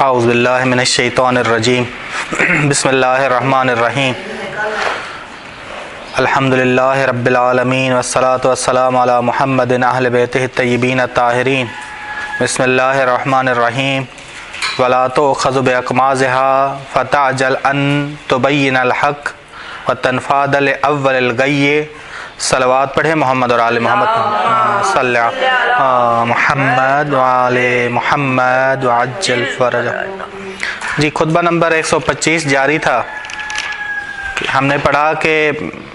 اعوذ باللہ من الشیطان الرجیم۔ بسم اللہ الرحمن الرحیم۔ الحمد للہ رب العالمین والصلاة والسلام علی محمد اہل بیتہ الطیبین الطاہرین۔ بسم اللہ الرحمن الرحیم۔ ولا تؤخذ باقمازها فتعجل ان تبین الحق وتنفاد لاول الغی۔ صلوات پڑھے محمد اور آل محمد صلی اللہ محمد وآل محمد وعجل فرج جی خطبہ نمبر 125 جاری تھا۔ ہم نے پڑھا کہ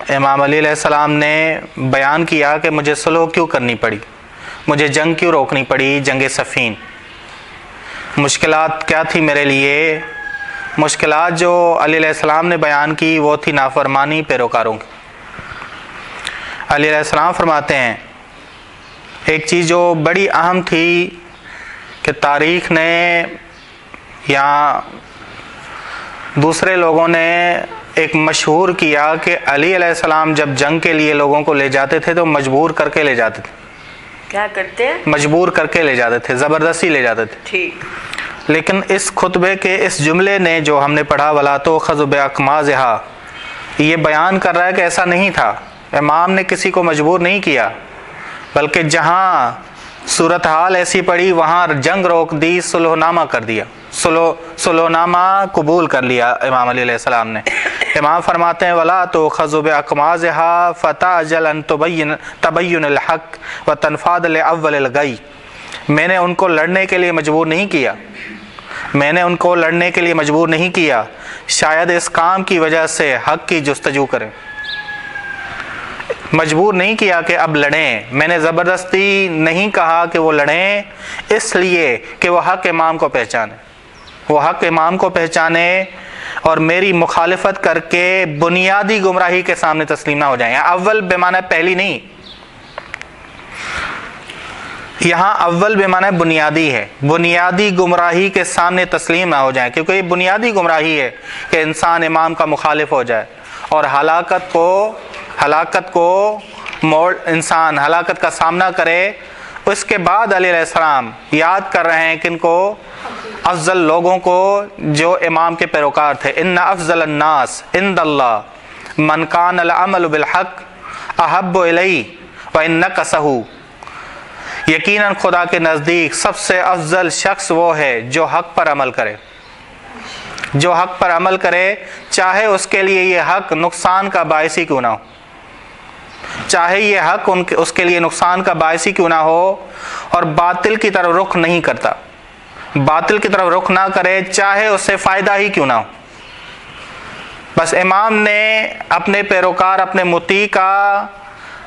امام علی علیہ السلام نے بیان کیا کہ مجھے سلو کیوں کرنی پڑی؟ مجھے جنگ کیوں روکنی پڑی؟ جنگ سفین۔ مشکلات کیا تھی میرے لیے؟ مشکلات جو علی علیہ السلام نے بیان کی وہ تھی نافرمانی پیروکاروں کی۔ علیہ السلام فرماتے ہیں ایک چیز جو بڑی اہم تھی کہ تاریخ نے یا دوسرے لوگوں نے ایک مشہور کیا کہ علی علیہ السلام جب جنگ کے لیے لوگوں کو لے جاتے تھے تو مجبور کر کے لے جاتے تھے۔ کیا کرتے؟ مجبور کر کے لے جاتے تھے زبردستی لے جاتے تھے۔ ٹھیک۔ لیکن اس خطبے کے اس جملے نے جو ہم نے پڑھا ولا تو خزب اقمازہا یہ بیان کر رہا ہے کہ ایسا نہیں تھا۔ امام نے کسی کو مجبور نہیں کیا، بلکہ جہاں صورتحال ایسی پڑی، وہاں جنگ روک دی سلح نامہ کر دیا۔ سلو سلو نامہ قبول کر لیا امام علیہ السلام نے۔ امام فرماتے ہیں، ولا تو خزب اقمازہا فتح جل ان تبین تبین الحق و تنفاد اول الغی میں نے ان کو لڑنے کے لیے مجبور نہیں کیا۔ میں نے ان کو لڑنے کے لیے مجبور نہیں کیا۔ شاید اس کام کی وجہ سے حق کی جستجو کریں۔ مجبور نہیں کیا کہ اب لڑیں۔ میں نے زبردستی نہیں کہا کہ وہ لڑیں، اس لیے کہ وہ حق امام کو پہچانے۔ وہ حق امام کو پہچانے اور میری مخالفت کر کے بنیادی گمراہی کے سامنے تسلیم نہ ہو جائیں۔ اول بے پہلی نہیں۔ یہاں اول بے معنی بنیادی ہے۔ بنیادی گمراہی کے سامنے تسلیم نہ ہو جائیں۔ کیونکہ یہ بنیادی گمراہی ہے کہ انسان امام کا مخالف ہو جائے اور ہلاکت کو ہلاکت کو موڑ انسان ہلاکت کا سامنا کرے، اس کے بعد علیہ السلام یاد کر رہے ہیں کن کو؟ افضل لوگوں کو جو امام کے پیروکار تھے۔ ان افضل الناس اند اللہ، من کان العمل بالحق احب الی و ان کسہو یقیناً خدا کے نزدیک سب سے افضل شخص وہ ہے جو حق پر عمل کرے۔ جو حق پر عمل کرے، چاہے اس کے لیے یہ حق نقصان کا باعث ہی کیوں نہ ہو۔ چاہے یہ حق ان کے اس کے لیے نقصان کا باعث ہی کیوں نہ ہو اور باطل کی طرف رخ نہیں کرتا۔ باطل کی طرف رخ نہ کرے، چاہے اس سے فائدہ ہی کیوں نہ ہو۔ بس امام نے اپنے پیروکار، اپنے متی کا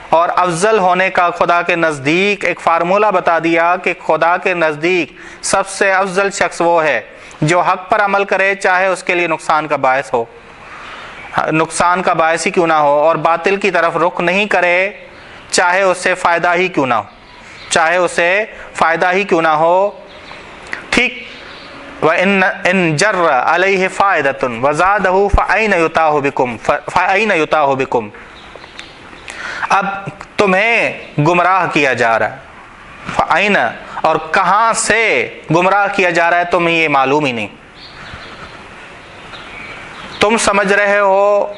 اور افضل ہونے کا خدا کے نزدیک ایک فارمولہ بتا دیا کہ خدا کے نزدیک سب سے افضل شخص وہ ہے جو حق پر عمل کرے، چاہے اس کے لیے نقصان کا باعث ہو۔ نقصان کا باعث ہی کیوں نہ ہو اور باطل کی طرف رخ نہیں کرے، چاہے اس سے فائدہ ہی کیوں نہ ہو۔ چاہے اسے فائدہ ہی کیوں نہ ہو۔ ٹھیک۔ و ان جر علیہ فائدۃ وزادہ فعین یتاہ بکم فعین یتاہ بکم اب تمہیں گمراہ کیا جا رہا ہے۔ فعین اور کہاں سے گمراہ کیا جا رہا ہے تمہیں یہ معلوم ہی نہیں۔ تم سمجھ رہے ہو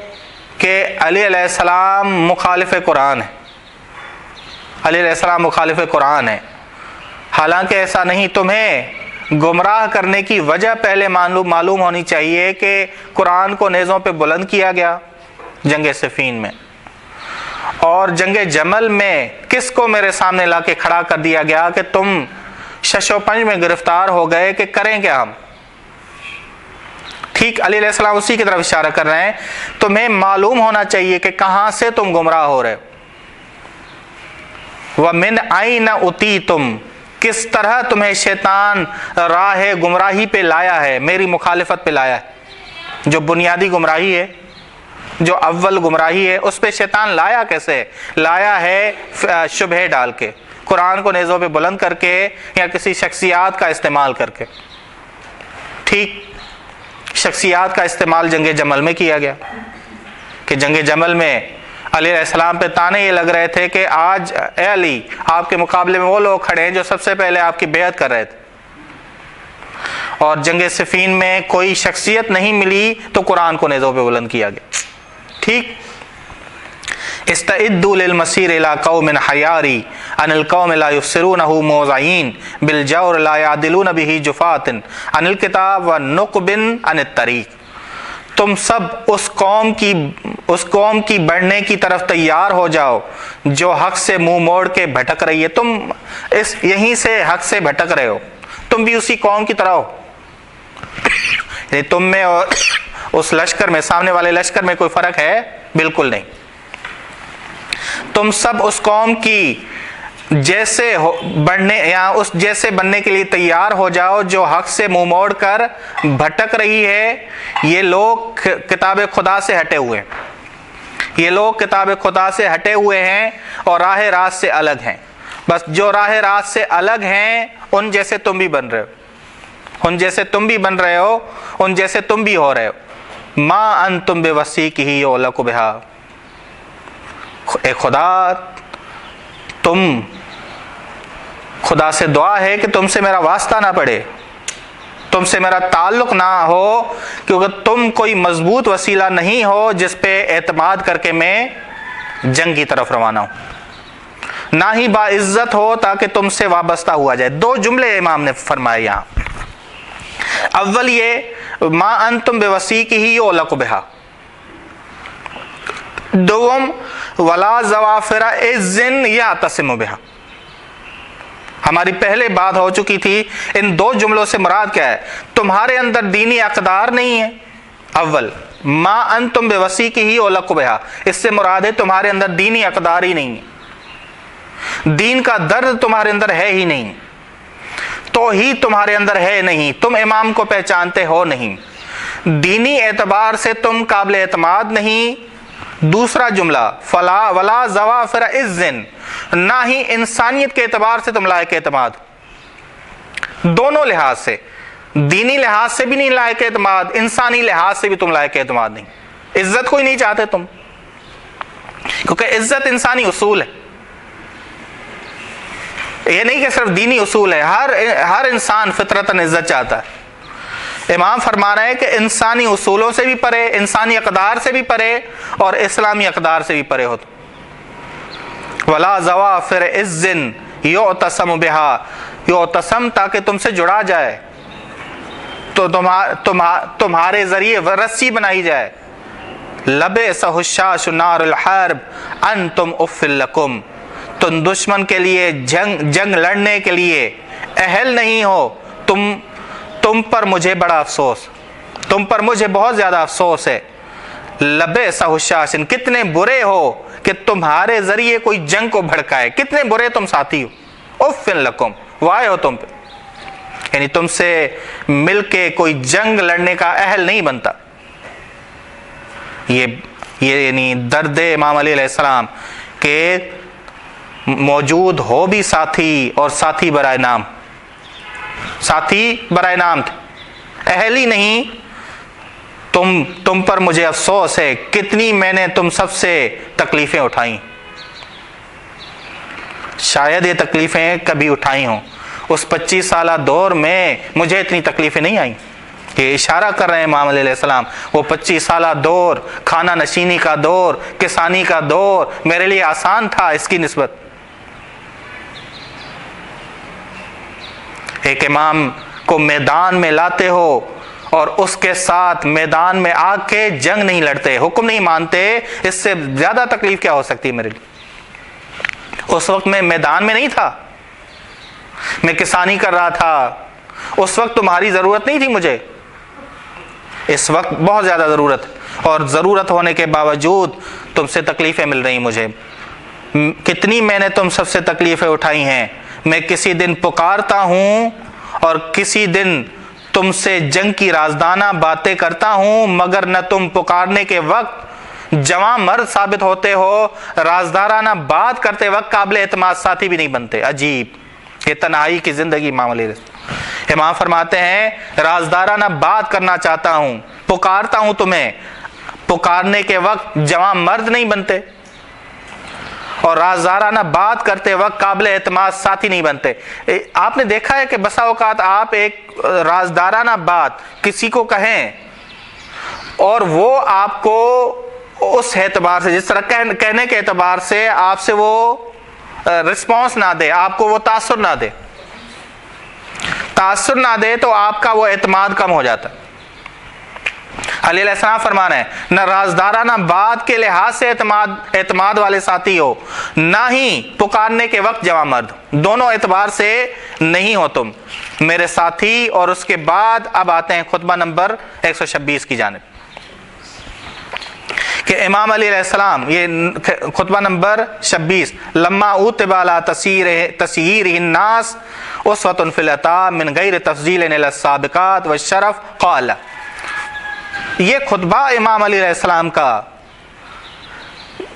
کہ علی علیہ السلام مخالف قرآن ہے۔ علی علیہ السلام مخالف قرآن ہے۔ حالانکہ ایسا نہیں، تمہیں گمراہ کرنے کی وجہ پہلے معلوم معلوم ہونی چاہیے کہ قرآن کو نیزوں پہ بلند کیا گیا جنگ صفین میں۔ اور جنگ جمل میں کس کو میرے سامنے لا کے کھڑا کر دیا گیا کہ تم شش و پنج میں گرفتار ہو گئے، کہ کریں کیا ہم؟ ٹھیک علی علیہ السلام اسی کی طرف اشارہ کر رہے ہیں، تمہیں معلوم ہونا چاہیے کہ کہاں سے تم گمراہ ہو رہے وہ من آئی نہ اتی تم کس طرح تمہیں شیطان راہ گمراہی پہ لایا ہے، میری مخالفت پہ لایا ہے۔ جو بنیادی گمراہی ہے، جو اول گمراہی ہے، اس پہ شیطان لایا کیسے لایا ہے شبہ ڈال کے۔ قرآن کو نیزوں پہ بلند کر کے یا کسی شخصیات کا استعمال کر کے۔ ٹھیک؟ شخصیات کا استعمال جنگ جمل میں کیا گیا کہ جنگ جمل میں علیہ السلام پہ تانے یہ لگ رہے تھے کہ آج اے علی، آپ کے مقابلے میں وہ لوگ کھڑے ہیں جو سب سے پہلے آپ کی بیعت کر رہے تھے۔ اور جنگ صفین میں کوئی شخصیت نہیں ملی تو قرآن کو نیزوں پہ بلند کیا گیا۔ ٹھیک؟ استعدوا للمسیر الى قوم حیاری ان القوم لا یفسرونه موضعین بالجور لا يعدلون به جفات. ان الكتاب ونقب عن الطریق تم سب اس قوم کی، اس قوم کی بڑھنے کی طرف تیار ہو جاؤ، جو حق سے منہ مو موڑ کے بھٹک رہی ہے۔ تم اس، یہیں سے حق سے بھٹک رہے ہو۔ تم بھی اسی قوم کی طرح ہو۔ یعنی تم میں اور اس لشکر میں، سامنے والے لشکر میں کوئی فرق ہے؟ بالکل نہیں۔ تم سب اس قوم کی جیسے بڑھنے یا اس جیسے بننے کے لیے تیار ہو جاؤ جو حق سے منہ موڑ کر بھٹک رہی ہے۔ یہ لوگ کتاب خدا سے ہٹے ہوئے ہیں۔ یہ لوگ کتاب خدا سے ہٹے ہوئے ہیں اور راہ راست سے الگ ہیں۔ بس جو راہ راست سے الگ ہیں، ان جیسے تم بھی بن رہے ہو۔ ان جیسے تم بھی بن رہے ہو، ان جیسے تم بھی ہو رہے ہو۔ ماں ان تم بے وسیع کی ہی اولک بہا۔ اے خدا، تم خدا سے دعا ہے کہ تم سے میرا واسطہ نہ پڑے، تم سے میرا تعلق نہ ہو، کیونکہ تم کوئی مضبوط وسیلہ نہیں ہو جس پہ اعتماد کر کے میں جنگ کی طرف روانہ ہوں۔ نہ ہی باعزت ہو تاکہ تم سے وابستہ ہوا جائے۔ دو جملے امام نے فرمائے یہاں۔ اول یہ ماں ان تم بے وسیع کی ہی اولک بہا۔ دوم ولا زوافر ازن یا تسم بہا ہماری پہلے بات ہو چکی تھی، ان دو جملوں سے مراد کیا ہے؟ تمہارے اندر دینی اقدار نہیں ہے۔ اول، ما ان تم بے وسیع کی ہی اولک بہا اس سے مراد ہے تمہارے اندر دینی اقدار ہی نہیں ہے۔ دین کا درد تمہارے اندر ہے ہی نہیں۔ تو ہی تمہارے اندر ہے نہیں۔ تم امام کو پہچانتے ہو نہیں۔ دینی اعتبار سے تم قابل اعتماد نہیں۔ دوسرا جملہ، فلا ولا زوافر ازن نہ ہی انسانیت کے اعتبار سے تم لائق اعتماد۔ دونوں لحاظ سے، دینی لحاظ سے بھی نہیں لائق اعتماد، انسانی لحاظ سے بھی تم لائق اعتماد نہیں۔ عزت کوئی نہیں چاہتے تم، کیونکہ عزت انسانی اصول ہے۔ یہ نہیں کہ صرف دینی اصول ہے، ہر ہر انسان فطرتاً عزت چاہتا ہے۔ امام فرما رہے ہیں کہ انسانی اصولوں سے بھی پرے، انسانی اقدار سے بھی پرے اور اسلامی اقدار سے بھی پرے ہو ولا زوا عزن یو تسم بہا یو تسم تاکہ تم سے جڑا جائے۔ تو تمہارے ذریعے رسی بنائی جائے۔ لبے سہشاش نار الحرب ان تم اف لکم تم دشمن کے لیے، جنگ جنگ لڑنے کے لیے اہل نہیں ہو۔ تم تم پر مجھے بڑا افسوس۔ تم پر مجھے بہت زیادہ افسوس ہے۔ لبے سہشاشن کتنے برے ہو کہ تمہارے ذریعے کوئی جنگ کو بھڑکائے۔ کتنے برے تم ساتھی ہو۔ افن لکم، وائے ہو تم پہ۔ یعنی تم سے مل کے کوئی جنگ لڑنے کا اہل نہیں بنتا۔ یہ یہ یعنی درد امام علی علیہ السلام کہ موجود ہو بھی ساتھی اور ساتھی برائے نام۔ ساتھی برائے نام تھے۔ اہل ہی نہیں، تم تم پر مجھے افسوس ہے کتنی میں نے تم سب سے تکلیفیں اٹھائیں۔ شاید یہ تکلیفیں کبھی اٹھائی ہوں۔ اس پچیس سالہ دور میں مجھے اتنی تکلیفیں نہیں آئیں۔ یہ اشارہ کر رہے ہیں امام علیہ السلام، وہ پچیس سالہ دور کھانا نشینی کا دور، کسانی کا دور، میرے لیے آسان تھا اس کی نسبت۔ ایک امام کو میدان میں لاتے ہو اور اس کے ساتھ میدان میں آ کے جنگ نہیں لڑتے، حکم نہیں مانتے، اس سے زیادہ تکلیف کیا ہو سکتی ہے میرے لیے؟ اس وقت میں میدان میں نہیں تھا، میں کسانی کر رہا تھا، اس وقت تمہاری ضرورت نہیں تھی مجھے۔ اس وقت بہت زیادہ ضرورت، اور ضرورت ہونے کے باوجود تم سے تکلیفیں مل رہی مجھے۔ کتنی میں نے تم سب سے تکلیفیں اٹھائی ہیں؟ میں کسی دن پکارتا ہوں اور کسی دن تم سے جنگ کی رازدانہ باتیں کرتا ہوں، مگر نہ تم پکارنے کے وقت جوان مرد ثابت ہوتے ہو، رازدارانہ بات کرتے وقت قابل اعتماد ساتھی بھی نہیں بنتے۔ عجیب، یہ تنہائی کی زندگی امام علیہ امام فرماتے ہیں، رازدارانہ بات کرنا چاہتا ہوں، پکارتا ہوں تمہیں۔ پکارنے کے وقت جوان مرد نہیں بنتے۔ اور رازدارانہ بات کرتے وقت قابل اعتماد ساتھی نہیں بنتے۔ آپ نے دیکھا ہے کہ بسا اوقات آپ ایک رازدارانہ بات کسی کو کہیں اور وہ آپ کو اس اعتبار سے، جس طرح کہنے کے اعتبار سے آپ سے وہ رسپانس نہ دے، آپ کو وہ تاثر نہ دے۔ تاثر نہ دے تو آپ کا وہ اعتماد کم ہو جاتا۔ علی علیہ السلام فرمانا ہے، نہ رازدارانہ بات کے لحاظ سے اعتماد اعتماد والے ساتھی ہو، نہ ہی پکارنے کے وقت جمع مرد۔ دونوں اعتبار سے نہیں ہو تم۔ میرے ساتھی اور اس کے بعد اب آتے ہیں خطبہ نمبر 126 کی جانب۔ کہ امام علی علیہ السلام، یہ خطبہ نمبر شبیس لما اوتبالا تصیر تصیر الناس اسوۃ فی العطا من غیر تفضیل السابقات و شرف قال یہ خطبہ امام علی علیہ السلام کا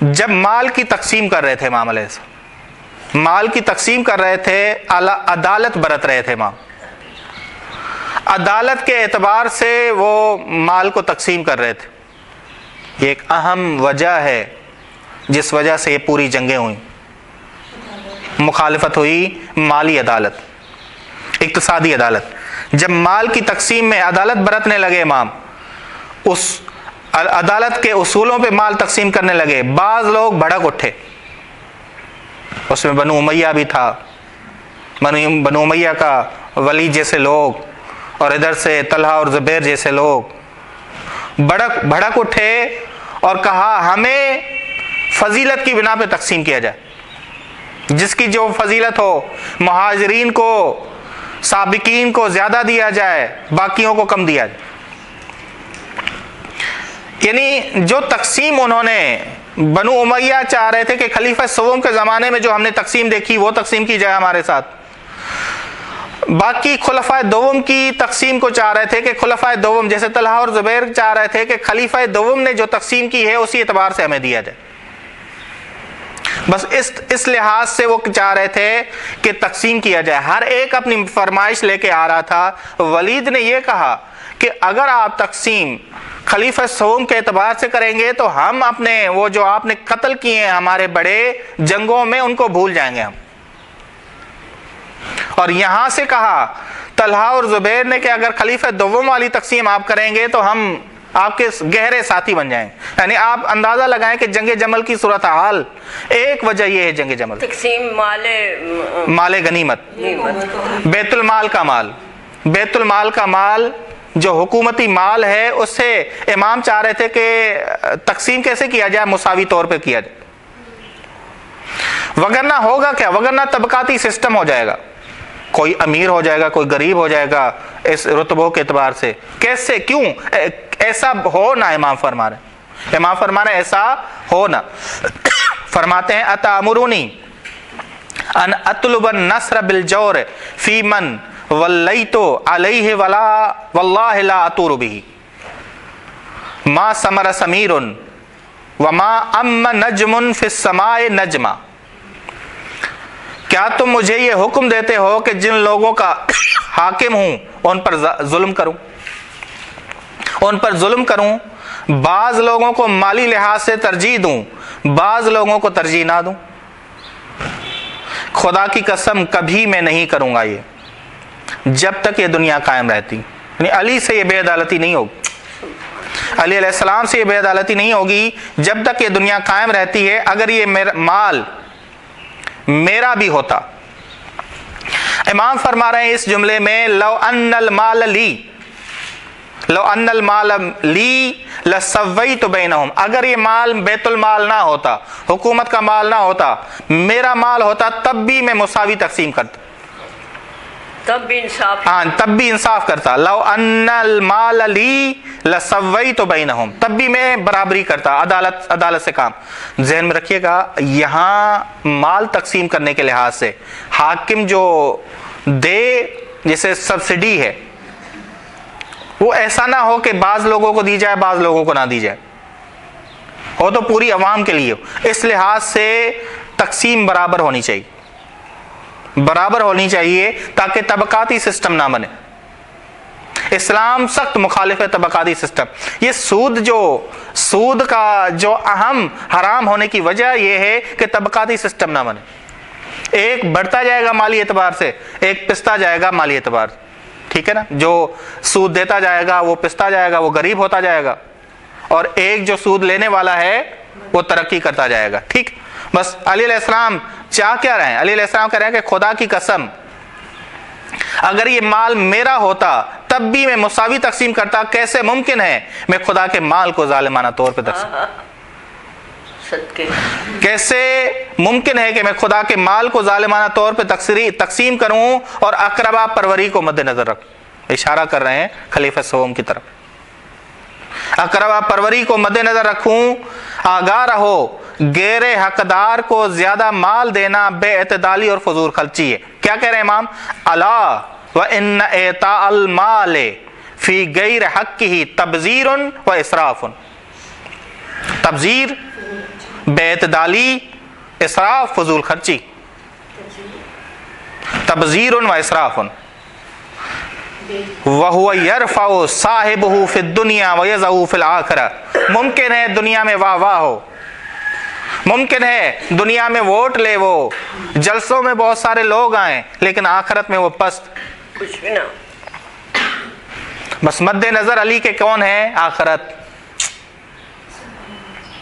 جب مال کی تقسیم کر رہے تھے امام علیہ السلام، مال کی تقسیم کر رہے تھے عدالت برت رہے تھے امام۔ عدالت کے اعتبار سے وہ مال کو تقسیم کر رہے تھے۔ یہ ایک اہم وجہ ہے، جس وجہ سے یہ پوری جنگیں ہوئیں۔ مخالفت ہوئی مالی عدالت، اقتصادی عدالت۔ جب مال کی تقسیم میں عدالت برتنے لگے امام اس عدالت کے اصولوں پہ مال تقسیم کرنے لگے۔ بعض لوگ بھڑک اٹھے۔ اس میں بنو امیہ بھی تھا۔ بنو امیہ کا ولی جیسے لوگ اور ادھر سے طلحہ اور زبیر جیسے لوگ۔ بڑک بھڑک اٹھے اور کہا، ہمیں فضیلت کی بنا پہ تقسیم کیا جائے۔ جس کی جو فضیلت ہو، مہاجرین کو، سابقین کو زیادہ دیا جائے، باقیوں کو کم دیا جائے۔ یعنی جو تقسیم انہوں نے بنو امیہ چاہ رہے تھے کہ خلیفہ سوم کے زمانے میں جو ہم نے تقسیم دیکھی، وہ تقسیم کی جائے ہمارے ساتھ۔ باقی خلفۂ دوم کی تقسیم کو چاہ رہے تھے کہ خلفۂ دوم، جیسے طلحہ اور زبیر چاہ رہے تھے کہ خلیفہ دوم نے جو تقسیم کی ہے، اسی اعتبار سے ہمیں دیا جائے۔ بس اس اس لحاظ سے وہ چاہ رہے تھے کہ تقسیم کیا جائے۔ ہر ایک اپنی فرمائش لے کے آ رہا تھا۔ ولید نے یہ کہا کہ اگر آپ تقسیم خلیفہ سوم کے اعتبار سے کریں گے تو ہم اپنے وہ جو آپ نے قتل کیے ہیں ہمارے بڑے جنگوں میں ان کو بھول جائیں گے ہم۔ اور یہاں سے کہا طلحہ اور زبیر نے کہ اگر خلیفہ دوم والی تقسیم آپ کریں گے تو ہم آپ کے گہرے ساتھی بن جائیں۔ یعنی آپ اندازہ لگائیں کہ جنگ جمل کی صورتحال ایک وجہ یہ ہے جنگ جمل۔ تقسیم مال مال غنیمت۔ بیت المال کا مال۔ بیت المال کا مال جو حکومتی مال ہے، اس سے امام چاہ رہے تھے کہ تقسیم کیسے کیا جائے؟ مساوی طور پہ کیا جائے۔ وگرنہ ہوگا کیا؟ وگرنہ طبقاتی سسٹم ہو جائے گا۔ کوئی امیر ہو جائے گا، کوئی غریب ہو جائے گا اس رتبوں کے اعتبار سے۔ کیسے؟ کیوں؟ ایسا ہو نہ، امام فرما رہے امام فرما رہے ایسا ہو نہ۔ فرماتے ہیں اتامرونی ان اطلب النصر بالجور فی من ولیتو علیہ ولا واللہ لا اتور بھی ما سمر سمیر وما ام نجم فی السماء نجمہ کیا تم مجھے یہ حکم دیتے ہو کہ جن لوگوں کا حاکم ہوں، ان پر ظلم کروں؟ ان پر ظلم کروں، بعض لوگوں کو مالی لحاظ سے ترجیح دوں، بعض لوگوں کو ترجیح نہ دوں؟ خدا کی قسم کبھی میں نہیں کروں گا یہ۔ جب تک یہ دنیا قائم رہتی۔ یعنی علی سے یہ بے عدالتی نہیں ہوگی۔ علی علیہ السلام سے یہ بے عدالتی نہیں ہوگی جب تک یہ دنیا قائم رہتی ہے، اگر یہ مال میرا بھی ہوتا۔ امام فرما رہے ہیں اس جملے میں، لو ان المال لی۔ لو ان المال لی لسوئی تو بینہم۔ اگر یہ مال بیت المال نہ ہوتا، حکومت کا مال نہ ہوتا، میرا مال ہوتا، تب بھی میں مساوی تقسیم کرتا۔ تب بھی انصاف ہاں تب بھی انصاف کرتا۔ لو ان المال لی لسوئی تو بینہم۔ تب بھی میں برابری کرتا، عدالت عدالت سے کام۔ ذہن میں رکھیے گا، یہاں مال تقسیم کرنے کے لحاظ سے حاکم جو دے جیسے سبسڈی ہے، وہ ایسا نہ ہو کہ بعض لوگوں کو دی جائے، بعض لوگوں کو نہ دی جائے۔ ہو تو پوری عوام کے لیے اس لحاظ سے تقسیم برابر ہونی چاہیے۔ برابر ہونی چاہیے تاکہ طبقاتی سسٹم نہ بنے۔ اسلام سخت مخالف ہے طبقاتی سسٹم۔ یہ سود جو، سود کا جو اہم حرام ہونے کی وجہ یہ ہے کہ طبقاتی سسٹم نہ بنے۔ ایک بڑھتا جائے گا مالی اعتبار سے، ایک پستا جائے گا مالی اعتبار سے۔ ٹھیک ہے نا؟ جو سود دیتا جائے گا، وہ پستا جائے گا، وہ غریب ہوتا جائے گا۔ اور ایک جو سود لینے والا ہے، وہ ترقی کرتا جائے گا۔ ٹھیک؟ بس علی علیہ السلام چاہ کیا رہے ہیں؟ علی علیہ السلام کہہ رہے ہیں کہ خدا کی قسم اگر یہ مال میرا ہوتا تب بھی میں مساوی تقسیم کرتا کیسے ممکن ہے؟ میں خدا کے مال کو ظالمانہ طور پہ تقسیم صدقے۔ کیسے ممکن ہے کہ میں خدا کے مال کو ظالمانہ طور پہ تقسیم کروں اور اقربا پروری کو مد نظر رکھوں؟ اشارہ کر رہے ہیں خلیفہ سوم کی طرف۔ اقربا پروری کو مد نظر رکھوں آگاہ رہو غیر حقدار کو زیادہ مال دینا بے اعتدالی اور فضول خرچی ہے۔ کیا کہہ رہے ہیں امام؟ اللہ و ان اعطاء المال فی غیر حق ہی تبذیر و اسراف۔ تبذیر، بے اعتدالی، اسراف، فضول خرچی۔ تبذیر و اسراف۔ وَهُوَ يَرْفَعُ صَاحِبُهُ فِي الدُّنْيَا وَيَزَعُ فِي الْآخِرَةِ ممکن ہے دنیا میں واہ واہ ہو۔ ممکن ہے دنیا میں ووٹ لے وہ۔ جلسوں میں بہت سارے لوگ آئیں لیکن آخرت میں وہ پست۔ کچھ بھی نہ۔ بس مد نظر علی کے کون ہیں؟ آخرت۔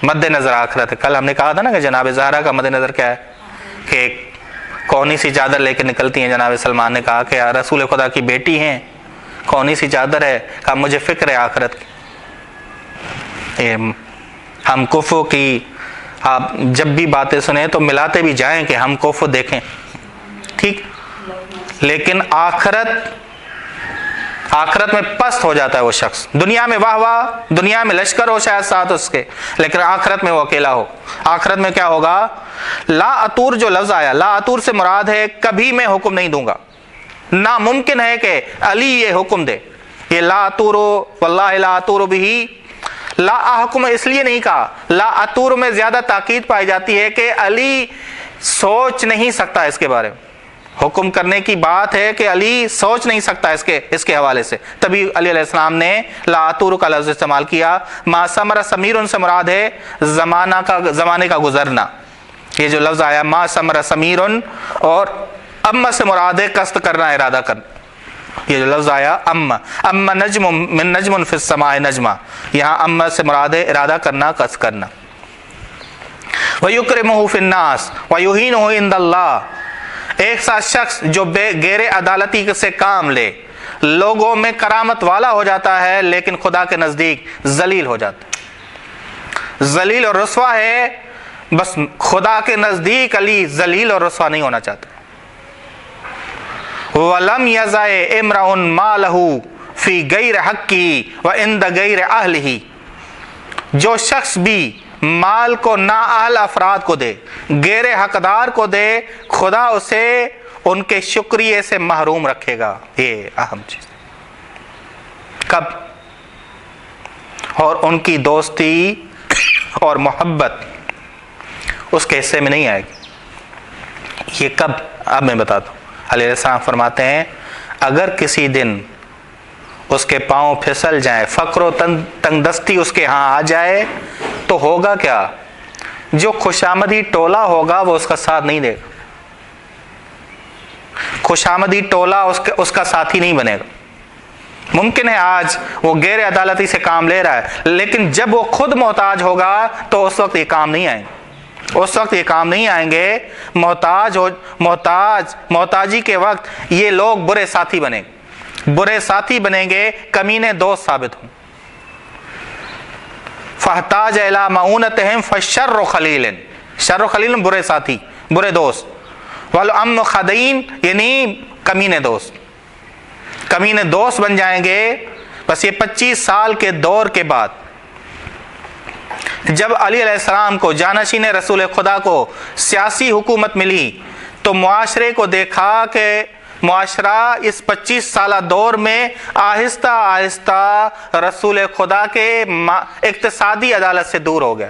مد نظر آخرت۔ کل ہم نے کہا تھا نا کہ جناب زہرا کا مد نظر کیا ہے کہ کونی سی چادر لے کے نکلتی ہیں جناب سلمان نے کہا کہ رسول خدا کی بیٹی ہیں۔ کونی سی چادر ہے۔ کہا مجھے فکر ہے آخرت کی۔ ہم کفو کی آپ جب بھی باتیں سنیں تو ملاتے بھی جائیں کہ ہم کفو دیکھیں۔ ٹھیک؟ لیکن آخرت آخرت میں پست ہو جاتا ہے وہ شخص۔ دنیا میں واہ واہ، دنیا میں لشکر ہو شاید ساتھ اس کے، لیکن آخرت میں وہ اکیلا ہو۔ آخرت میں کیا ہوگا؟ لا اتور جو لفظ آیا، لا اتور سے مراد ہے کبھی میں حکم نہیں دوں گا۔ ناممکن ہے کہ علی یہ حکم دے۔ یہ لا اتور واللہ لا اتور بھی لا حکم اس لیے نہیں کہا۔ لا اتور میں زیادہ تاکید پائی جاتی ہے کہ علی سوچ نہیں سکتا اس کے بارے میں۔ حکم کرنے کی بات ہے کہ علی سوچ نہیں سکتا اس کے اس کے حوالے سے۔ تبھی علی علیہ السلام نے لا اتور کا لفظ استعمال کیا۔ ما سمیر ان سے مراد ہے زمانہ کا، زمانے کا گزرنا۔ یہ جو لفظ آیا، ما سمر سمیر اور ام سے مراد ہے قصد کرنا، ارادہ کرنا۔ یہ جو لفظ آیا ام ام نجم من نجم فی السماء نجمہ، یہاں ام سے مراد ہے ارادہ کرنا، قصد کرنا۔ وَيُكْرِمُهُ فِي النَّاسِ وَيُهِينُهُ عِنْدَ اللَّهِ ایک سا شخص جو بے غیر عدالتی سے کام لے، لوگوں میں کرامت والا ہو جاتا ہے، لیکن خدا کے نزدیک ذلیل ہو جاتا ہے۔ ذلیل اور رسوا ہے، بس خدا کے نزدیک علی ذلیل اور رسوا نہیں ہونا چاہتا۔ وَلَمْ يَزَائِ اِمْرَعُن مَالَهُ فِي غَيْرِ حَقِّهِ وَإِنْدَ غَيْرِ أَهْلِهِ۔ جو شخص بھی مال کو نا اہل افراد کو دے، غیر حقدار کو دے، خدا اسے ان کے شکریہ سے محروم رکھے گا۔ یہ اہم چیز کب؟ اور ان کی دوستی اور محبت اس کے حصے میں نہیں آئے گی۔ یہ کب؟ اب میں بتاتا ہوں۔ علیہ السلام فرماتے ہیں، اگر کسی دن اس کے پاؤں پھسل جائیں، فقر و تنگ دستی اس کے ہاں آ جائے، تو ہوگا کیا؟ جو خوشامدی ٹولہ ہوگا، وہ اس کا ساتھ نہیں دے گا۔ خوشامدی ٹولہ اس اس کا ساتھی نہیں بنے گا۔ ممکن ہے آج وہ غیر عدالتی سے کام لے رہا ہے، لیکن جب وہ خود محتاج ہوگا، تو اس وقت یہ کام نہیں آئیں گے اس وقت یہ کام نہیں آئیں گے۔ محتاج ہو محتاج محتاجی کے وقت یہ لوگ برے ساتھی بنے گے برے ساتھی بنیں گے کمینے دوست ثابت ہوں۔ فحتاج الا معونتہم فشر و خلیل شر و خلیل برے ساتھی، برے دوست۔ والام خدین یعنی کمینے دوست۔ کمینے دوست بن جائیں گے۔ بس یہ پچیس سال کے دور کے بعد۔ جب علی علیہ السلام کو جانشین رسول خدا کو سیاسی حکومت ملی تو معاشرے کو دیکھا کہ معاشرہ اس پچیس سالہ دور میں آہستہ آہستہ رسول خدا کے اقتصادی عدالت سے دور ہو گیا۔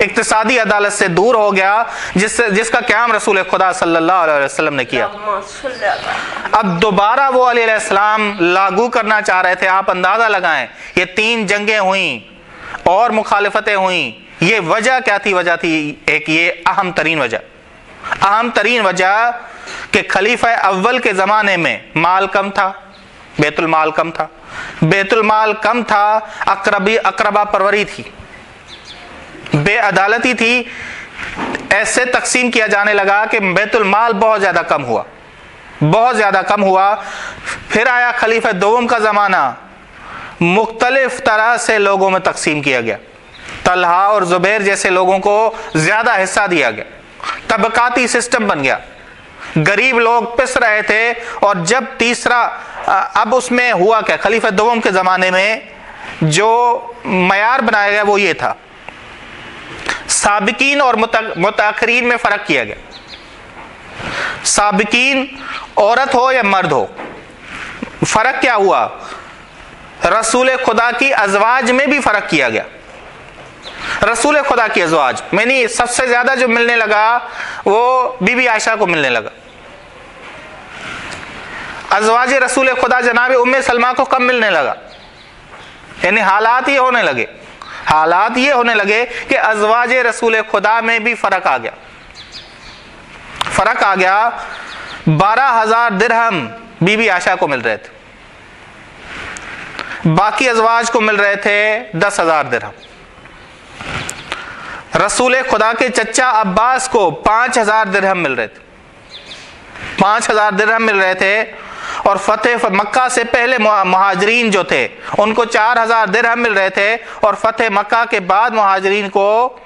اقتصادی عدالت سے دور ہو گیا جس جس کا قیام رسول خدا صلی اللہ علیہ وسلم نے کیا۔ اب دوبارہ وہ علیہ السلام لاگو کرنا چاہ رہے تھے آپ اندازہ لگائیں یہ تین جنگیں ہوئیں اور مخالفتیں ہوئیں یہ وجہ کیا تھی؟ وجہ تھی ایک یہ اہم ترین وجہ۔ اہم ترین وجہ کہ خلیفہ اول کے زمانے میں مال کم تھا بیت المال کم تھا۔ بیت المال کم تھا اقربی اقربا پروری تھی۔ بے عدالتی تھی، ایسے تقسیم کیا جانے لگا کہ بیت المال بہت زیادہ کم ہوا۔ بہت زیادہ کم ہوا۔ پھر آیا خلیفہ دوم کا زمانہ۔ مختلف طرح سے لوگوں میں تقسیم کیا گیا۔ طلحہ اور زبیر جیسے لوگوں کو زیادہ حصہ دیا گیا۔ طبقاتی سسٹم بن گیا۔ غریب لوگ پس رہے تھے اور جب تیسرا، اب اس میں ہوا کیا، خلیفہ دوم کے زمانے میں جو معیار بنایا گیا وہ یہ تھا۔ سابقین اور متاخرین میں فرق کیا گیا۔ سابقین عورت ہو یا مرد ہو، فرق کیا ہوا؟ رسول خدا کی ازواج میں بھی فرق کیا گیا۔ رسول خدا کی ازواج میں نہیں سب سے زیادہ جو ملنے لگا وہ بی بی عائشہ کو ملنے لگا۔ ازواج رسول خدا جناب ام سلمہ کو کم ملنے لگا یعنی حالات یہ ہونے لگے۔ حالات یہ ہونے لگے کہ ازواج رسول خدا میں بھی فرق آ گیا۔ فرق آ گیا، بارہ ہزار درہم بی بی آشا کو مل رہے تھے۔ باقی ازواج کو مل رہے تھے دس ہزار درہم۔ رسول خدا کے چچا عباس کو پانچ ہزار درہم مل رہے تھے۔ پانچ ہزار درہم مل رہے تھے۔ اور فتح مکہ سے پہلے مہاجرین جو تھے، ان کو چار ہزار درہم مل رہے تھے اور فتح مکہ کے بعد مہاجرین کو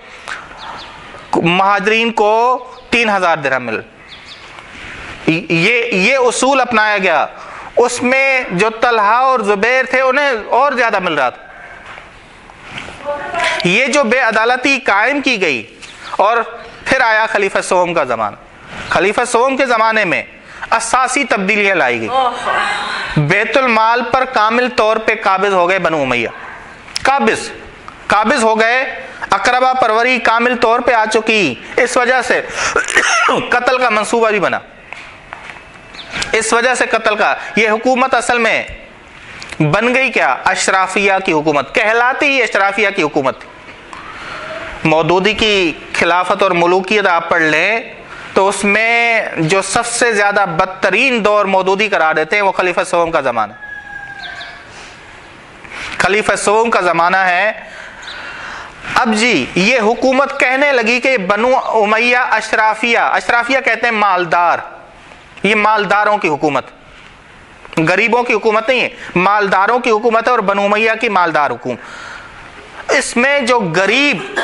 مہاجرین کو تین ہزار درہم مل۔ یہ یہ اصول اپنایا گیا۔ اس میں جو طلحہ اور زبیر تھے، انہیں اور زیادہ مل رہا تھا۔ یہ جو بے عدالتی قائم کی گئی اور پھر آیا خلیفہ سوم کا زمانہ۔ خلیفہ سوم کے زمانے میں اساسی تبدیلیاں لائی گئی بیت المال پر کامل طور پہ قابض ہو گئے بنو امیہ۔ قابض قابض ہو گئے اقربا پروری کامل طور پہ آ چکی۔ اس وجہ سے قتل کا منصوبہ بھی بنا۔ اس وجہ سے قتل کا۔ یہ حکومت اصل میں بن گئی کیا؟ اشرافیہ کی حکومت۔ کہلاتی ہی اشرافیہ کی حکومت۔ مودودی کی خلافت اور ملوکیت آپ پڑھ لیں۔ تو اس میں جو سب سے زیادہ بدترین دور مودودی کرا دیتے ہیں وہ خلیفہ سوم کا زمانہ خلیفہ سوم کا زمانہ ہے۔ اب جی یہ حکومت کہنے لگی کہ بنو امیہ اشرافیہ اشرافیہ کہتے ہیں مالدار۔ یہ مالداروں کی حکومت۔ غریبوں کی حکومت نہیں ہے، مالداروں کی حکومت ہے اور بنو امیہ کی مالدار حکومت اس میں جو غریب،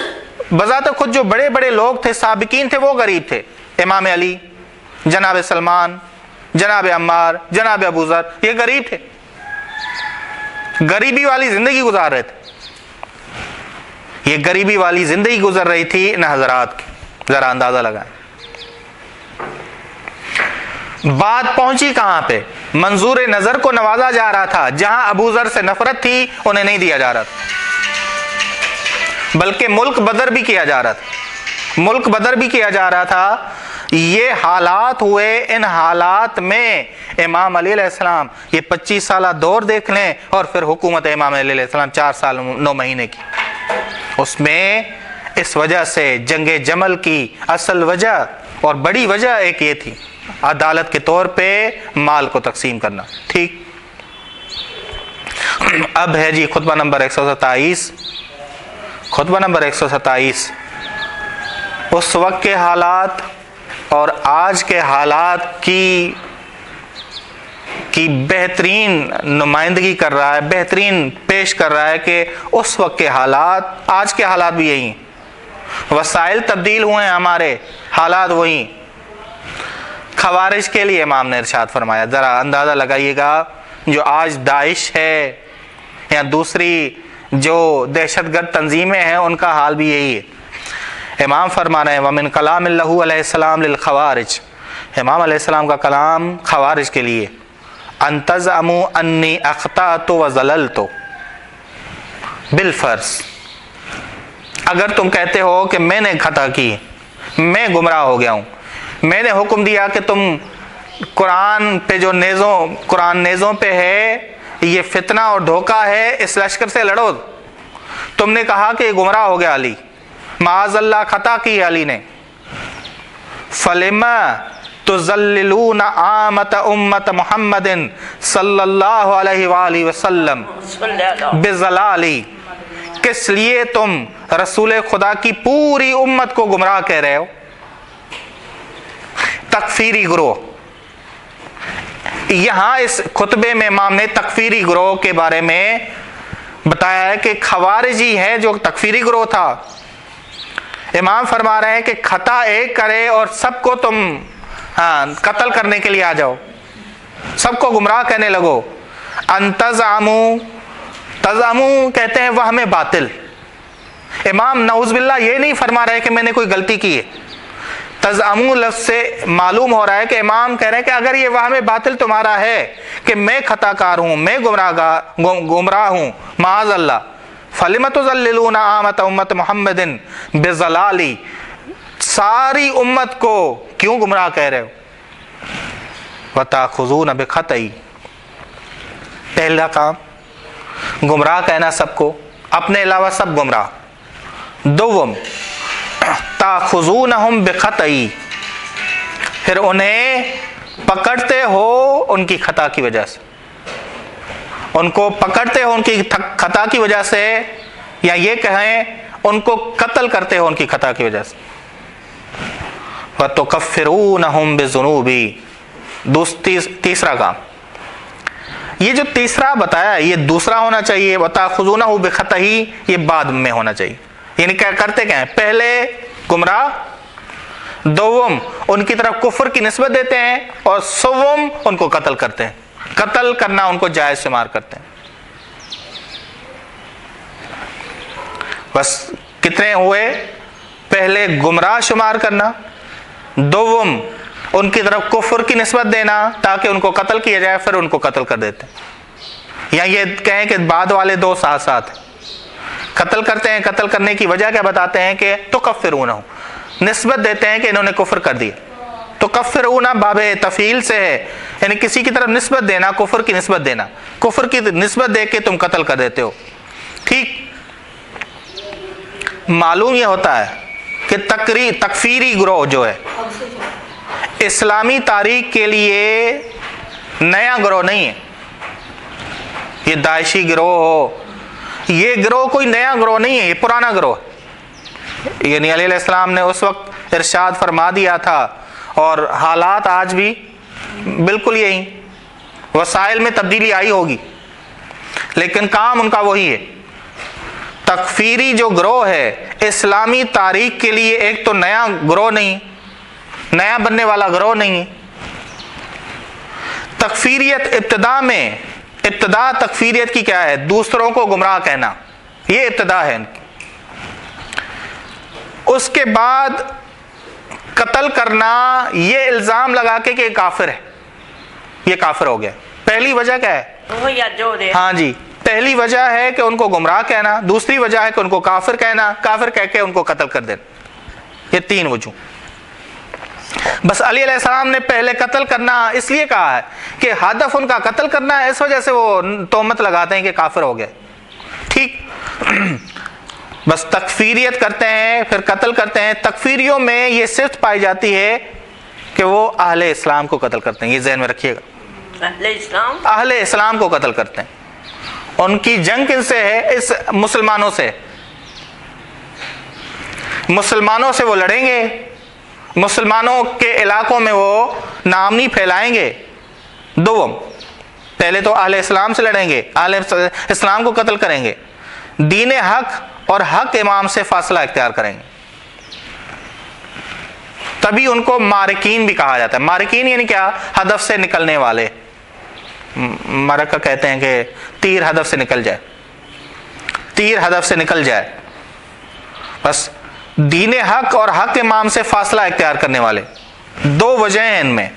بذات خود جو بڑے بڑے لوگ تھے، سابقین تھے، وہ غریب تھے۔ امام علی، جناب سلمان، جناب عمار، جناب ابو ذر، یہ غریب تھے۔ غریبی والی زندگی گزار رہے تھے۔ یہ غریبی والی زندگی گزر رہی تھی ان حضرات کی۔ ذرا اندازہ لگائیں۔ بات پہنچی کہاں پہ؟ منظور نظر کو نوازا جا رہا تھا۔ جہاں ابو ذر سے نفرت تھی، انہیں نہیں دیا جا رہا تھا۔ بلکہ ملک بدر بھی کیا جا رہا تھا۔ ملک بدر بھی کیا جا رہا تھا۔ یہ حالات ہوئے ان حالات میں امام علی علیہ السلام یہ پچیس سالہ دور دیکھ لیں اور پھر حکومت امام علی علیہ السلام چار سال نو مہینے کی۔ اس میں اس وجہ سے جنگ جمل کی اصل وجہ اور بڑی وجہ ایک یہ تھی، عدالت کے طور پہ مال کو تقسیم کرنا۔ ٹھیک۔ اب ہے جی خطبہ نمبر ایک سو ستائیس۔ خطبہ نمبر ایک سو ستائیس۔ اس وقت کے حالات اور آج کے حالات کی کی بہترین نمائندگی کر رہا ہے، بہترین پیش کر رہا ہے کہ اس وقت کے حالات، آج کے حالات بھی یہی وسائل تبدیل ہوئے ہیں ہمارے، حالات وہی خوارش کے لیے امام نے ارشاد فرمایا، ذرا اندازہ لگائیے گا، جو آج داعش ہے یا دوسری جو دہشت گرد تنظیمیں ہیں، ان کا حال بھی یہی ہے۔ امام فرما رہے ہیں ومن کلام اللہ علیہ السلام للخوارج۔ امام علیہ السلام کا کلام خوارج کے لیے۔ انتظم انی اختا تو و ضلل تو بالفرض۔ اگر تم کہتے ہو کہ میں نے خطا کی، میں گمراہ ہو گیا ہوں۔ میں نے حکم دیا کہ تم قرآن پہ جو نیزوں، قرآن نیزوں پہ ہے، یہ فتنہ اور دھوکہ ہے، اس لشکر سے لڑو۔ تم نے کہا کہ یہ گمراہ ہو گیا علی۔ معاذ اللہ خطا کی علی نے۔ فلما تزللون آمت امت محمد صلی اللہ علیہ وآلہ وسلم بزلالی۔ کس لیے تم رسول خدا کی پوری امت کو گمراہ کہہ رہے ہو؟ تکفیری گروہ۔ یہاں اس خطبے میں امام نے تکفیری گروہ کے بارے میں بتایا ہے کہ خوارجی ہے جو تکفیری گروہ تھا۔ امام فرما رہے ہیں کہ خطا ایک کرے اور سب کو تم ہاں قتل کرنے کے لیے آ جاؤ۔ سب کو گمراہ کہنے لگو۔ انتظامو تزامو کہتے ہیں وہ ہمیں باطل۔ امام نعوذ باللہ یہ نہیں فرما رہے کہ میں نے کوئی غلطی کی ہے۔ تزامو لفظ سے معلوم ہو رہا ہے کہ امام کہہ رہے ہیں کہ اگر یہ وہم باطل تمہارا ہے کہ میں خطا کار ہوں، میں گمراہ گمراہ ہوں، معاذ اللہ۔ فلمت ذللون آمت امت محمد بزلالی؟ ساری امت کو کیوں گمراہ کہہ رہے ہو؟ وتاخذون بخطئی پہلا کام، گمراہ کہنا سب کو، اپنے علاوہ سب گمراہ۔ دوم تاخذونہم بخطئی پھر انہیں پکڑتے ہو ان کی خطا کی وجہ سے۔ ان کو پکڑتے ہو ان کی خطا کی وجہ سے، یا یہ کہیں ان کو قتل کرتے ہو ان کی خطا کی وجہ سے۔ وَتُكَفِّرُونَهُمْ بِذُنُوبِ تیسرا کام۔ یہ جو تیسرا بتایا، یہ دوسرا ہونا چاہیے۔ وَتَأْخُذُونَهُ بِخَطَهِ۔ یہ بعد میں ہونا چاہیے۔ یعنی کیا کرتے کیا ہیں؟ پہلے گمراہ، دوم ان کی طرف کفر کی نسبت دیتے ہیں اور سوم ان کو قتل کرتے ہیں۔ قتل کرنا ان کو جائز شمار کرتے ہیں۔ بس کتنے ہوئے؟ پہلے گمراہ شمار کرنا، دوم ان کی طرف کفر کی نسبت دینا تاکہ ان کو قتل کیا جائے، پھر ان کو قتل کر دیتے ہیں۔ یا یہ کہیں کہ بعد والے دو ساتھ ساتھ قتل کرتے ہیں، قتل کرنے کی وجہ کیا بتاتے ہیں کہ تو کفر ہو نسبت دیتے ہیں کہ انہوں نے کفر کر دیا۔ تو کفر باب تفیل سے ہے۔ یعنی کسی کی طرف نسبت دینا، کفر کی نسبت دینا۔ کفر کی نسبت دے کے تم قتل کر دیتے ہو۔ ٹھیک۔ معلوم یہ ہوتا ہے کہ تقری، تکفیری گروہ جو ہے، اسلامی تاریخ کے لیے نیا گروہ نہیں ہے۔ یہ داعشی گروہ ہو۔ یہ گروہ کوئی نیا گروہ نہیں ہے، یہ پرانا گروہ۔ یعنی علیہ السلام نے اس وقت ارشاد فرما دیا تھا۔ اور حالات آج بھی بالکل یہی وسائل میں تبدیلی آئی ہوگی، لیکن کام ان کا وہی ہے۔ تکفیری جو گروہ ہے، اسلامی تاریخ کے لیے ایک تو نیا گروہ نہیں، نیا بننے والا گروہ نہیں۔ تکفیریت ابتدا میں، ابتدا تکفیریت کی کیا ہے؟ دوسروں کو گمراہ کہنا، یہ ابتدا ہے ان کی۔ اس کے بعد قتل کرنا یہ الزام لگا کے کہ یہ کافر ہے۔ یہ کافر ہو گیا۔ پہلی وجہ کیا ہے؟ ہاں جی پہلی وجہ ہے کہ ان کو گمراہ کہنا دوسری وجہ ہے کہ ان کو کافر کہنا کافر کہہ کے ان کو قتل کر دینا۔ یہ تین وجوہ۔ بس علی علیہ السلام نے پہلے قتل کرنا اس لیے کہا ہے کہ ہدف ان کا قتل کرنا ہے اس وجہ سے وہ تومت لگاتے ہیں کہ کافر ہو گئے۔ ٹھیک۔ بس تکفیریت کرتے ہیں پھر قتل کرتے ہیں۔ تکفیریوں میں یہ صرف پائی جاتی ہے کہ وہ اہل اسلام کو قتل کرتے ہیں۔ یہ ذہن میں رکھیے گا۔ اہل اسلام؟ اہل اسلام کو قتل کرتے ہیں۔ ان کی جنگ کن سے ہے؟ اس مسلمانوں سے۔ مسلمانوں سے وہ لڑیں گے۔ مسلمانوں کے علاقوں میں وہ نامنی پھیلائیں گے۔ دوم پہلے تو اہل اسلام سے لڑیں گے۔ اہل اسلام کو قتل کریں گے۔ دین حق اور حق امام سے فاصلہ اختیار کریں گے۔ تبھی ان کو مارکین بھی کہا جاتا ہے۔ مارکین یعنی کیا؟ ہدف سے نکلنے والے۔ مرکہ کہتے ہیں کہ تیر ہدف سے نکل جائے۔ تیر ہدف سے نکل جائے۔ بس دین حق اور حق امام سے فاصلہ اختیار کرنے والے۔ دو وجہ ہیں ان میں۔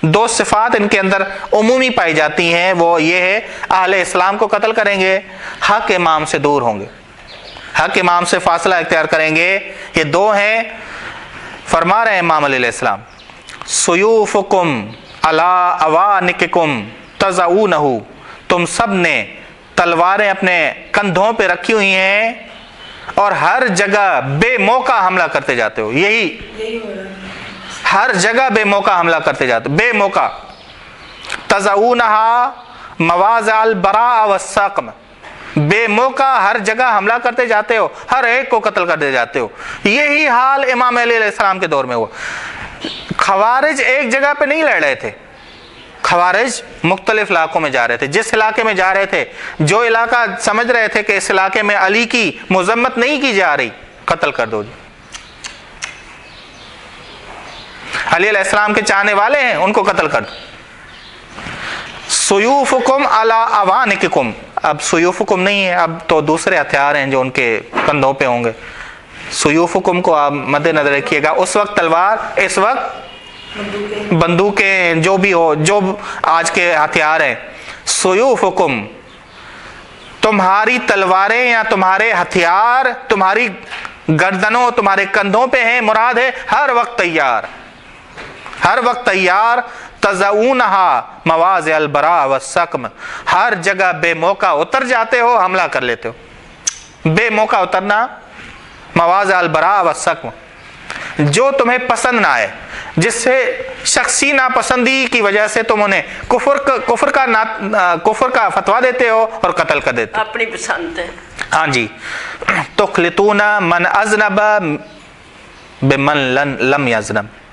دو صفات ان کے اندر عمومی پائی جاتی ہیں۔ وہ یہ ہے، اہل اسلام کو قتل کریں گے، حق امام سے دور ہوں گے۔ حق امام سے فاصلہ اختیار کریں گے یہ دو ہیں۔ فرما رہے ہیں امام علیہ السلام، سیوفکم علا اوانککم تزعونہو تم سب نے تلواریں اپنے کندھوں پہ رکھی ہوئی ہیں اور ہر جگہ بے موقع حملہ کرتے جاتے ہو۔ یہی ہر جگہ بے موقع حملہ کرتے جاتے ہو۔ بے موقع۔ تزعونہا مواز البراء والسقم۔ بے موقع ہر جگہ حملہ کرتے جاتے ہو، ہر ایک کو قتل کرتے جاتے ہو۔ یہی حال امام علیہ السلام کے دور میں ہوا۔ خوارج ایک جگہ پہ نہیں لڑ رہے تھے۔ خوارج مختلف علاقوں میں جا رہے تھے۔ جس علاقے میں جا رہے تھے، جو علاقہ سمجھ رہے تھے کہ اس علاقے میں علی کی مذمت نہیں کی جا رہی، قتل کر دو جی۔ علی علیہ السلام کے چاہنے والے ہیں، ان کو قتل کر دو۔ سیوفکم علا اوانککم اب سیوفکم نہیں ہے، اب تو دوسرے ہتھیار ہیں جو ان کے کندھوں پہ ہوں گے۔ سیوفکم کو آپ مد نظر رکھیے گا۔ اس وقت تلوار، اس وقت بندوقیں جو بھی ہو، جو آج کے ہتھیار ہیں۔ سیوفکم، تمہاری تلواریں یا تمہارے ہتھیار، تمہاری گردنوں، تمہارے کندھوں پہ ہیں، مراد ہے ہر وقت تیار۔ ہر وقت تیار تزعونہا مواز البراء والسقم۔ ہر جگہ بے موقع اتر جاتے ہو حملہ کر لیتے ہو۔ بے موقع اترنا مواز البراء والسقم۔ جو تمہیں پسند نہ آئے جس سے شخصی ناپسندی کی وجہ سے تم انہیں کفر کا کفر کا نا کفر کا فتویٰ دیتے ہو اور قتل کر دیتے ہو۔ اپنی پسند ہے۔ ہاں جی۔ تخلطون من اذنب بمن لم یذنب۔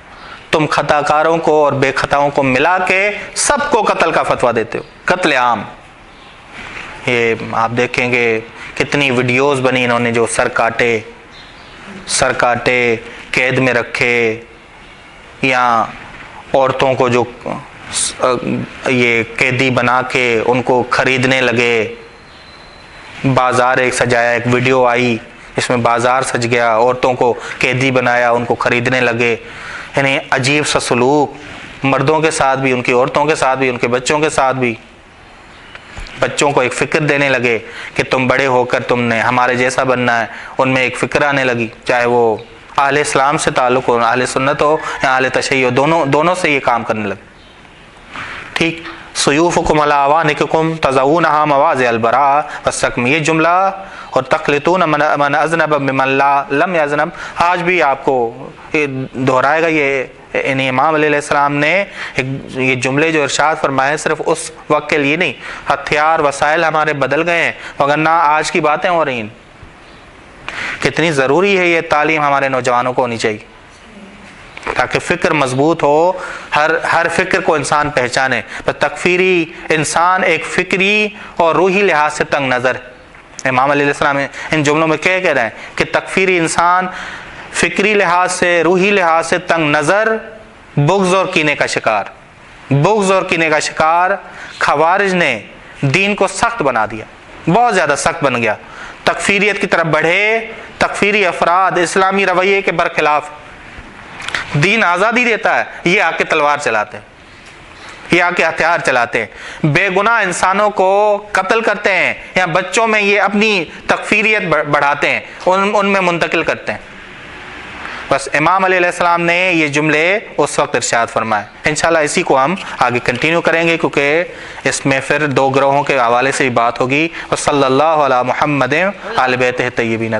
تم خطا کاروں کو اور بے خطاؤں کو ملا کے سب کو قتل کا فتویٰ دیتے ہو۔ قتل عام۔ یہ آپ دیکھیں گے کتنی ویڈیوز بنی انہوں نے جو سر کاٹے سر کاٹے، قید میں رکھے۔ یا عورتوں کو جو، یہ قیدی بنا کے ان کو خریدنے لگے۔ بازار ایک سجایا، ایک ویڈیو آئی، اس میں بازار سج گیا، عورتوں کو قیدی بنایا، ان کو خریدنے لگے۔ یعنی عجیب سا سلوک، مردوں کے ساتھ بھی، ان کی عورتوں کے ساتھ بھی، ان کے بچوں کے ساتھ بھی۔ بچوں کو ایک فکر دینے لگے کہ تم بڑے ہو کر تم نے ہمارے جیسا بننا ہے۔ ان میں ایک فکر آنے لگی، چاہے وہ اہل اسلام سے تعلق ہو، اہل سنت ہو یا اہل تشیع ہو، دونوں دونوں سے یہ کام کرنے لگے۔ ٹھیک؟ سیوفکم علی اوانککم تزعونہا مواز البراء والسقم یہ جملہ اور تخلطون من اذنب ممن لا لم یذنب. آج بھی آپ کو دہرائے گا یہ یعنی امام علیہ السلام نے یہ جملے جو ارشاد فرمائے صرف اس وقت کے لیے نہیں، ہتھیار، وسائل ہمارے بدل گئے ہیں وگرنہ آج کی باتیں ہو رہی ہیں۔ کتنی ضروری ہے یہ تعلیم ہمارے نوجوانوں کو ہونی چاہیے۔ تاکہ فکر مضبوط ہو، ہر ہر فکر کو انسان پہچانے۔ تکفیری انسان ایک فکری اور روحی لحاظ سے تنگ نظر ہے۔ امام علیہ السلام ان جملوں میں کیا کہہ رہے ہیں کہ تکفیری انسان فکری لحاظ سے، روحی لحاظ سے تنگ نظر بغض اور کینے کا شکار۔ بغض اور کینے کا شکار خوارج نے دین کو سخت بنا دیا۔ بہت زیادہ سخت بن گیا۔ تکفیریت کی طرف بڑھے، تکفیری افراد اسلامی رویے کے برخلاف دین آزادی دیتا ہے، یہ آ کے تلوار چلاتے ہیں۔ یہ آ کے ہتھیار چلاتے ہیں۔ بے گناہ انسانوں کو قتل کرتے ہیں یا بچوں میں یہ اپنی تکفیریت بڑھاتے ہیں، ان ان میں منتقل کرتے ہیں۔ بس امام علیہ السلام نے یہ جملے اس وقت ارشاد فرمائے۔ انشاءاللہ اسی کو ہم آگے کنٹینیو کریں گے، کیونکہ اس میں پھر دو گروہوں کے حوالے سے بھی بات ہوگی۔ اور صلی اللہ علیہ محمد علیہ بیت طیبین